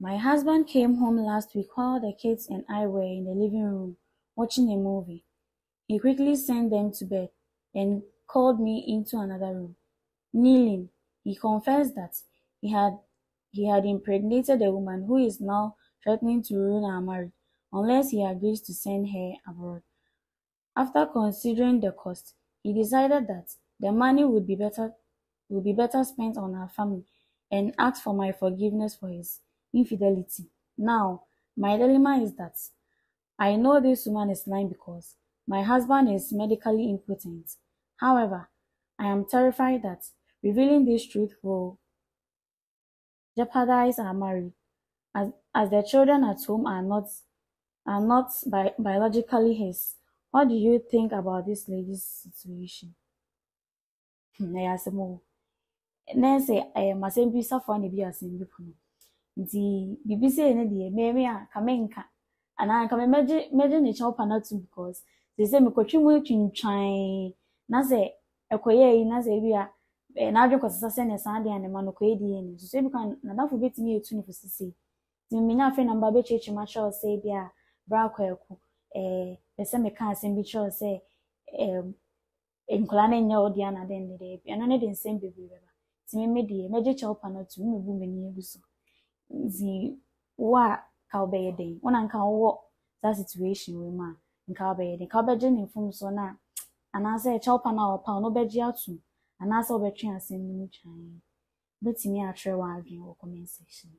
My husband came home last week while the kids and I were in the living room watching a movie. He quickly sent them to bed and called me into another room. Kneeling, he confessed that he had he had impregnated a woman who is now threatening to ruin our marriage unless he agrees to send her abroad. After considering the cost, he decided that the money would be better would be better spent on our family and asked for my forgiveness for his infidelity. Now, my dilemma is that I know this woman is lying because my husband is medically impotent. However, I am terrified that revealing this truth will jeopardize our marriage as, as the children at home are not are not bi- biologically his. What do you think about this lady's situation? Na yɛ asɛm o. Na sɛ ɛyɛ masɛm bi safoa bi pono. Nti biribi sei ne deɛ mɛmi a ka menka. Anaa ka mɛgye mɛgye ne kyɛw pa no ato because sɛ mekɔtwe mu twintwan na sɛ ɛkɔyɛ yi na sɛ ebi a ɛɛ n'adwe kɔsesa sɛ ne saa deɛ ne ma no kɔyɛ die ni nso ebi kan n'adafo betumi etu ne fo sisi nti menya afei na mba bɛkyerɛkyerɛ mu akyerɛw sɛ ebi a bra akɔ ɛko. Ɛɛ pɛsɛ meka asɛm bi kyerɛw sɛ ɛɛm nkɔla no nyɛ ɔde ana dɛn de dɛɛbi ɛno ne de nsɛm bebree bɛba. Nti meme deɛ mɛgye kyɛw pa no ato mu mebu m'ani agu so zi uwe ka ọ bɛyɛ mụ na nka wɔ saa situation wee mu a nka ọ bɛyɛ dɛn? Ka ọ ne mfom so na anaasɛ ɛkyɛw pa na ɔpa no ɔbɛgye ato anaasɛ ɔbɛtwe asɛm no mu twan betumi atwerɛ wɔn adwene wɔ comment section.